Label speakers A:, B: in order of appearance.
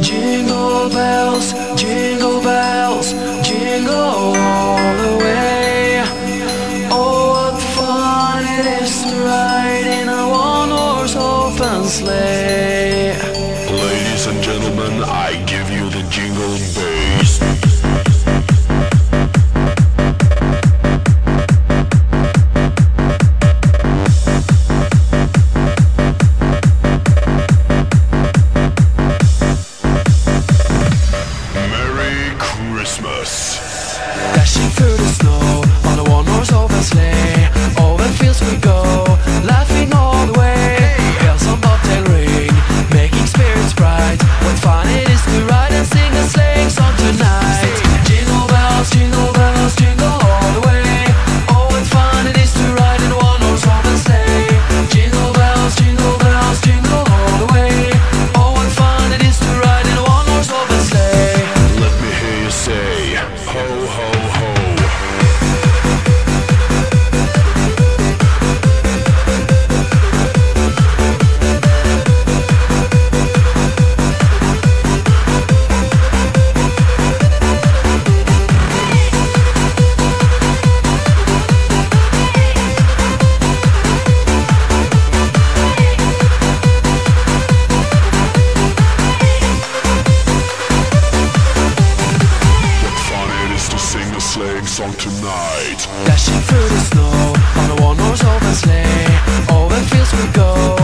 A: Jingle bells, jingle bells, jingle all the way. Oh, what fun it is to ride in a one-horse open sleigh.
B: Ladies and gentlemen, I give you the jingle bells. to the snow. tonight.
A: Dashing through the snow on a one-horse open sleigh Over fields we go.